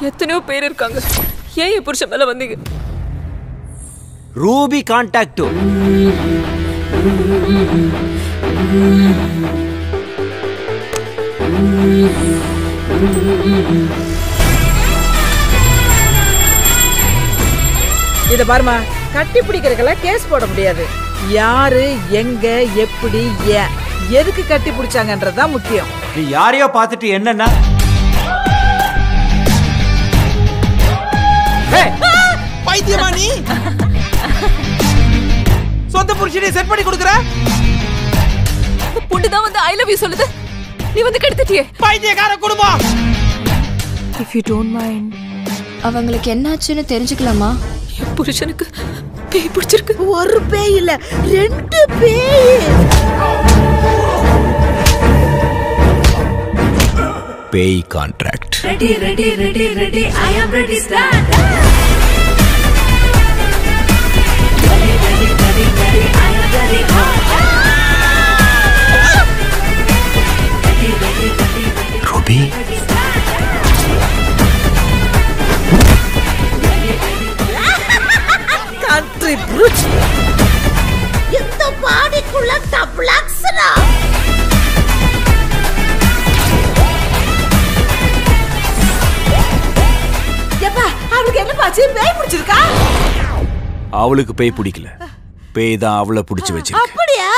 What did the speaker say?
எத்தனையோ பேர் இருக்காங்க. ஏன் என் புருஷன் மேல வந்தீங்க? ரூபி கான்டாக்ட் இத பாருமா கட்டி பிடிக்கிறதுக்கெல்லாம் கேஸ் போட முடியாது. யாரு எங்க எப்படி ஏன் எதுக்கு கட்டி பிடிச்சாங்கன்றதுதான் முக்கியம். நீ யாரையோ பார்த்துட்டு என்னன்னா? நீ? சொந்த புருஷனை செட் பண்ணி கொடுக்குற? பொண்ணு தான் வந்து ஐ லவ் யூ சொல்லுது. நீ வந்து கெடுத்துட்டியே. பைத்தியக்கார குடும்பம். இஃப் யூ டோன்ட் மைண்ட் அவங்களுக்கு என்னாச்சுன்னு தெரிஞ்சுக்கலாமா? என் புருஷனுக்கு பேய் பிடிச்சிருக்கு. ஒரு பேய் இல்ல ரெண்டு பேய். பேய் contract Ready, ready, ready, ready. I am ready, stand. புருச் எந்த பாடிக்குள்ள டப்ளாக்ஸ்ரா எப்பா அவளுக்கு என்ன பாச்சு பேய் பிடிச்சிருக்கா? அவளுக்கு பேய் பிடிக்கல. பேய் தான் அவளை பிடிச்சி வச்சிருக்கு. அப்படியா?